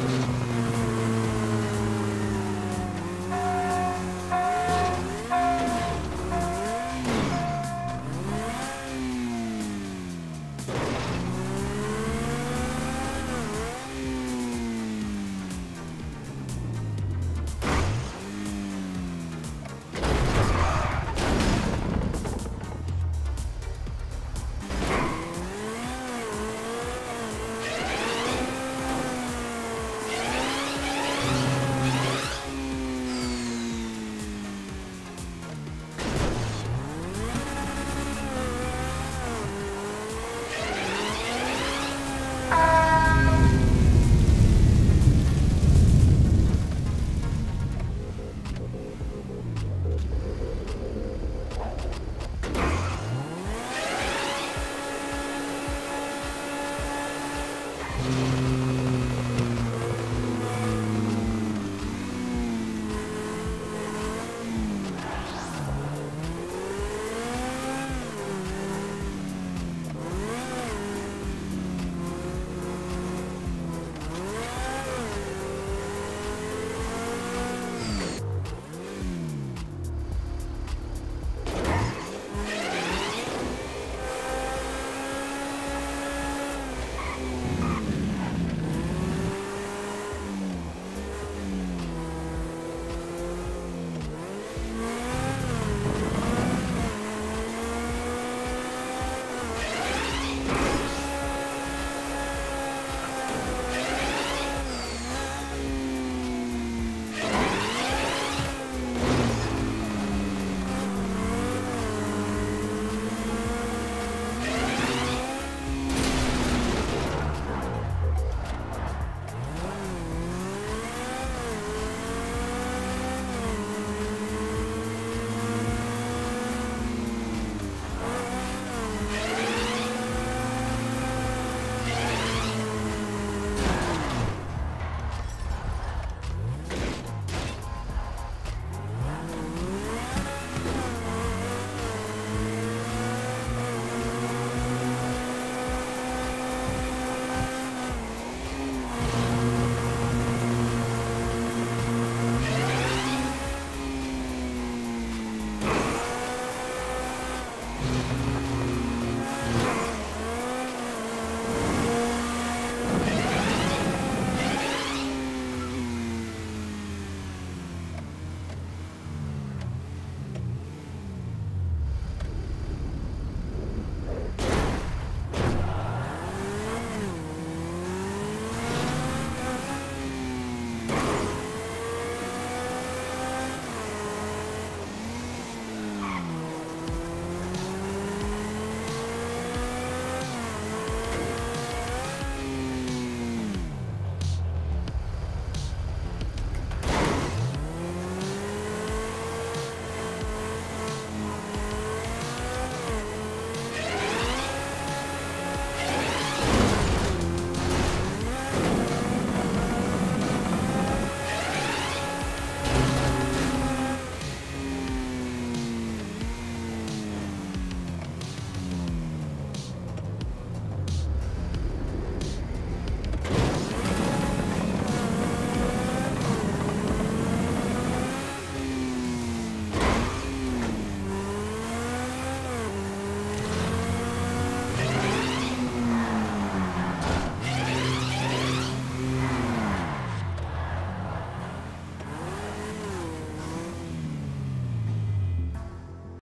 Hum.